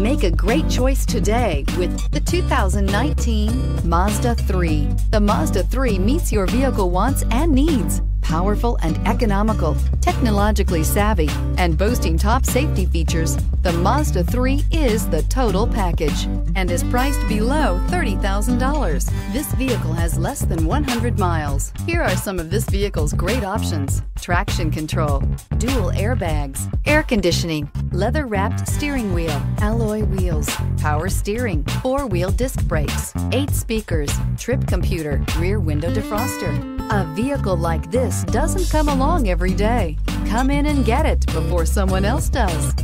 Make a great choice today with the 2019 Mazda 3. The Mazda 3 meets your vehicle wants and needs. Powerful and economical, technologically savvy, and boasting top safety features, the Mazda 3 is the total package and is priced below $30,000. This vehicle has less than 100 miles. Here are some of this vehicle's great options. Traction control, dual airbags, air conditioning, leather wrapped steering wheel, alloy wheels, power steering, four wheel disc brakes, eight speakers, trip computer, rear window defroster. A vehicle like this doesn't come along every day. Come in and get it before someone else does.